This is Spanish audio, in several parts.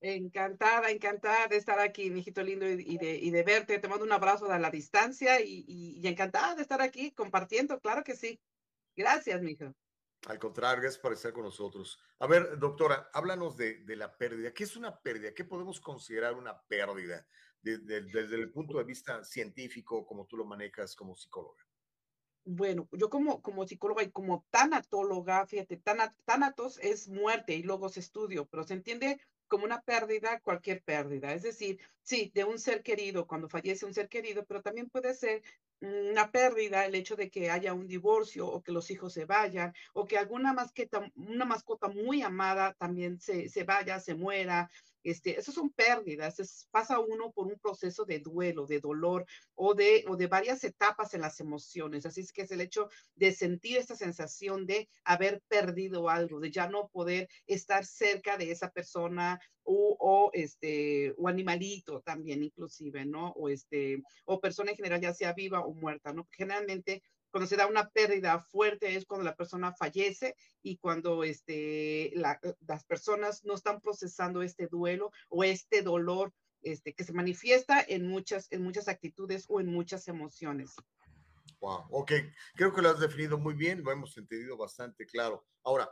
Encantada, encantada de estar aquí, mi hijito lindo, y de, y de verte. Te mando un abrazo a la distancia y, y, encantada de estar aquí compartiendo, claro que sí. Gracias, mijo. Al contrario, gracias por estar con nosotros. A ver, doctora, háblanos de, de la pérdida. ¿Qué es una pérdida? ¿Qué podemos considerar una pérdida desde el punto de vista científico, como tú lo manejas como psicóloga? Bueno, yo como, como psicóloga y como tanatóloga, fíjate, tanatos es muerte y luego se estudio, pero se entiende como una pérdida, cualquier pérdida. Es decir, sí, de un ser querido, cuando fallece un ser querido, pero también puede ser una pérdida el hecho de que haya un divorcio o que los hijos se vayan o que alguna mascota, una mascota muy amada también se, se vaya, se muera. Este, esas son pérdidas, es, pasa uno por un proceso de duelo, de dolor o de, o de varias etapas en las emociones. Así es que es el hecho de sentir esta sensación de haber perdido algo, de ya no poder estar cerca de esa persona o, o este, o animalito también inclusive, ¿no? O este, o persona en general ya sea viva o muerta, ¿no? Generalmente cuando se da una pérdida fuerte es cuando la persona fallece y cuando este, las personas no están procesando este duelo o este dolor este, que se manifiesta en muchas, en muchas actitudes o en muchas emociones. Wow, ok, creo que lo has definido muy bien, lo hemos entendido bastante claro. Ahora,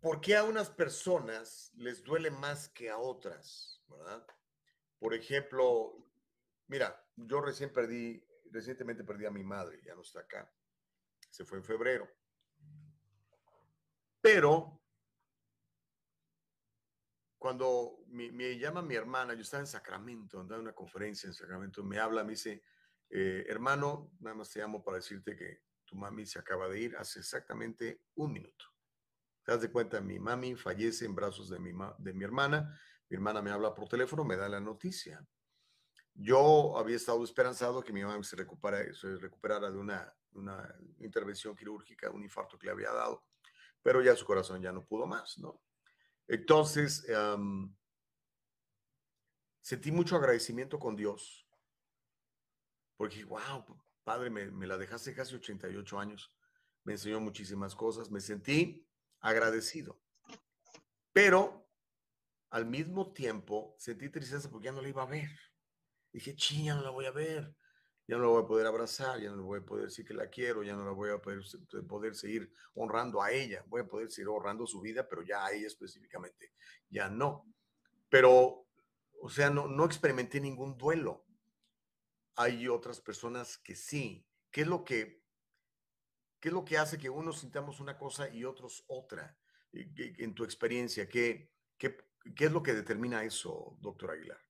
¿por qué a unas personas les duele más que a otras? ¿Verdad? Por ejemplo, Mira, yo recién perdí, recientemente perdí a mi madre, ya no está acá. Se fue en febrero. Pero cuando me, llama mi hermana, yo estaba en Sacramento, andaba en una conferencia en Sacramento, me habla, me dice, eh, hermano, nada más te llamo para decirte que tu mami se acaba de ir hace exactamente un minuto. Te das de cuenta, mi mami fallece en brazos de mi, de mi hermana, mi hermana me habla por teléfono, me da la noticia. Yo había estado esperanzado que mi mamá se, recuperara de una, una, intervención quirúrgica, un infarto que le había dado, pero ya su corazón ya no pudo más, ¿no? Entonces, sentí mucho agradecimiento con Dios, porque, wow, padre, me, me la dejaste casi 88 años, me enseñó muchísimas cosas, me sentí agradecido, pero al mismo tiempo sentí tristeza porque ya no la iba a ver. Dije, ching, ya no la voy a ver, ya no la voy a poder abrazar, ya no le voy a poder decir que la quiero, ya no la voy a poder, poder seguir honrando a ella, voy a poder seguir honrando su vida, pero ya a ella específicamente, ya no. Pero, o sea, no, no experimenté ningún duelo. Hay otras personas que sí. ¿Qué es lo que, qué es lo que hace que unos sintamos una cosa y otros otra? En tu experiencia, ¿qué, qué, qué es lo que determina eso, doctor Aguilar?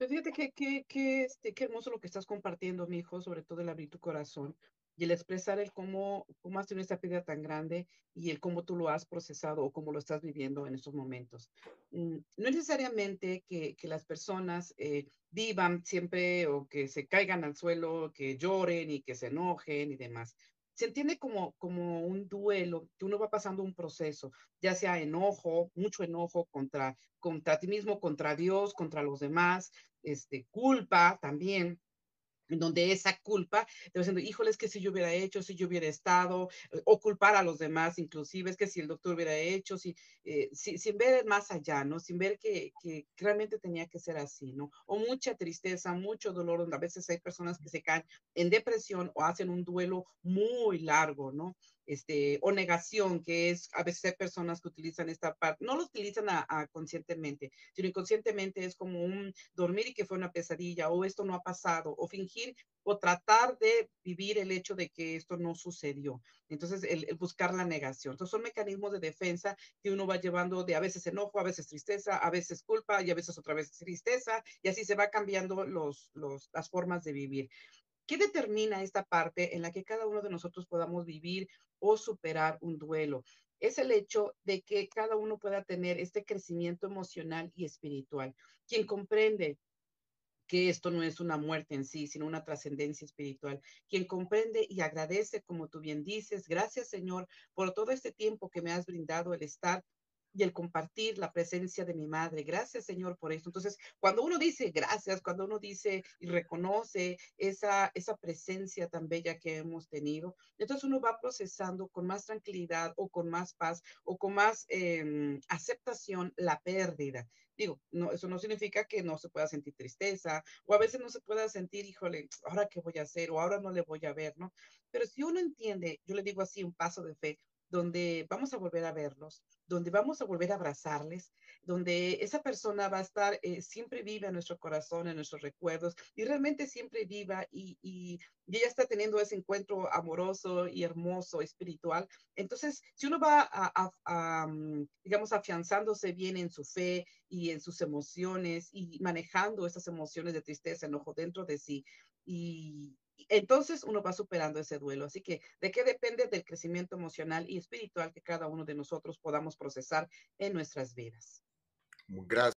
Pero fíjate que, que, que, este, qué hermoso lo que estás compartiendo, mi hijo, sobre todo el abrir tu corazón y el expresar el cómo, cómo has tenido esta pérdida tan grande y el cómo tú lo has procesado o cómo lo estás viviendo en estos momentos. Mm, no es necesariamente que, que las personas eh, vivan siempre o que se caigan al suelo, que lloren y que se enojen y demás se entiende como, como un duelo, que uno va pasando un proceso, ya sea enojo, mucho enojo contra, contra ti mismo, contra Dios, contra los demás, este, culpa también, donde esa culpa, te diciendo, híjole, es que si yo hubiera hecho, si yo hubiera estado, eh, o culpar a los demás, inclusive, es que si el doctor hubiera hecho, si, eh, sin ver más allá, ¿no? Sin ver que, que, realmente tenía que ser así, ¿no? O mucha tristeza, mucho dolor, donde a veces hay personas que se caen en depresión o hacen un duelo muy largo, ¿no? este, o negación, que es a veces hay personas que utilizan esta parte, no lo utilizan a, conscientemente, sino inconscientemente es como un dormir y que fue una pesadilla, o esto no ha pasado, o fingir o tratar de vivir el hecho de que esto no sucedió. Entonces, el, buscar la negación. Entonces, son mecanismos de defensa que uno va llevando de a veces enojo, a veces tristeza, a veces culpa y a veces otra vez tristeza, y así se va cambiando los, los, las formas de vivir. ¿Qué determina esta parte en la que cada uno de nosotros podamos vivir o superar un duelo? Es el hecho de que cada uno pueda tener este crecimiento emocional y espiritual. Quien comprende que esto no es una muerte en sí, sino una trascendencia espiritual. Quien comprende y agradece, como tú bien dices, gracias Señor por todo este tiempo que me has brindado el estar y el compartir la presencia de mi madre. Gracias, Señor, por esto. Entonces, cuando uno dice gracias, cuando uno dice y reconoce esa, esa presencia tan bella que hemos tenido, entonces uno va procesando con más tranquilidad o con más paz o con más em, aceptación la pérdida. Digo, no, eso no significa que no se pueda sentir tristeza o a veces no se pueda sentir, híjole, ahora qué voy a hacer o ahora no le voy a ver, ¿no? Pero si uno entiende, yo le digo así, un paso de fe, donde vamos a volver a verlos, donde vamos a volver a abrazarles, donde esa persona va a estar eh, siempre viva en nuestro corazón, en nuestros recuerdos, y realmente siempre viva y, y, ella está teniendo ese encuentro amoroso y hermoso, espiritual. Entonces, si uno va, a, a, mm, digamos, afianzándose bien en su fe y en sus emociones y manejando esas emociones de tristeza, enojo dentro de sí, y, entonces uno va superando ese duelo. Así que, ¿de qué depende del crecimiento emocional y espiritual que cada uno de nosotros podamos procesar en nuestras vidas? Gracias.